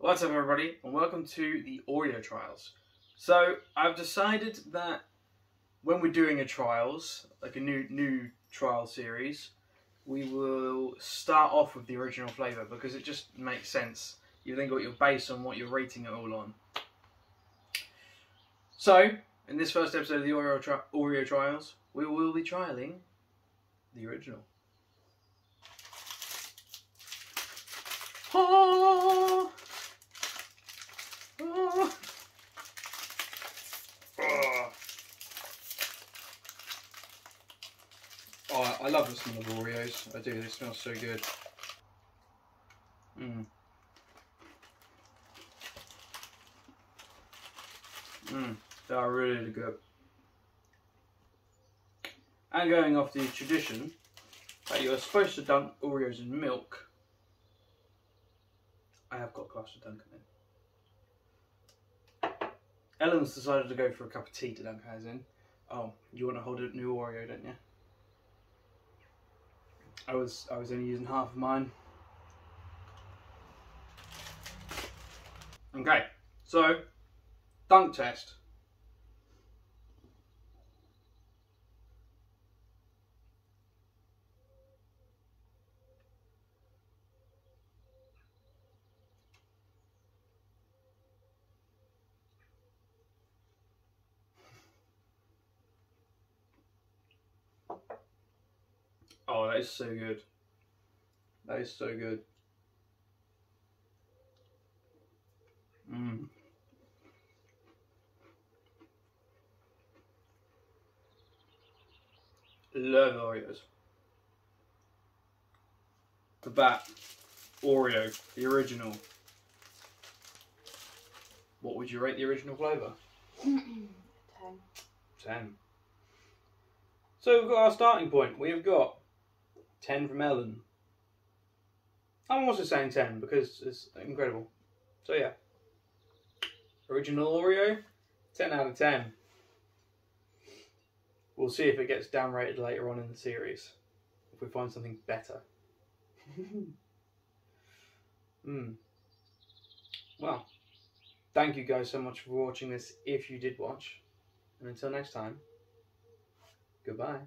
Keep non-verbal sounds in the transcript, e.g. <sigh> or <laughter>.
What's up, everybody, and welcome to the Oreo trials. So, I've decided that when we're doing a trials, like a new new trial series, we will start off with the original flavour because it just makes sense. You've then got your base on what you're rating it all on. So, in this first episode of the Oreo, tri- Oreo trials, we will be trialing the original. Oh, oh. Oh. Oh, I love the smell of Oreos. I do. They smell so good. Mmm. Mmm. They are really good. And going off the tradition that you are supposed to dunk Oreos in milk, I have got a glass of Dunkin' in. Ellen's decided to go for a cup of tea to dunk hers in. Oh, you want to hold a new Oreo, don't you? I was I was only using half of mine. Okay, so dunk test. Oh, that is so good. That is so good. Mmm. Love Oreos. The bat, Oreo, the original. What would you rate the original flavour? Ten. 10. So we've got our starting point. We have got 10 from Ellen. I'm also saying 10 because it's incredible. So yeah. Original Oreo, 10 out of 10. We'll see if it gets downrated later on in the series. If we find something better. <laughs> Hmm. Well, thank you guys so much for watching this if you did watch. And until next time, goodbye.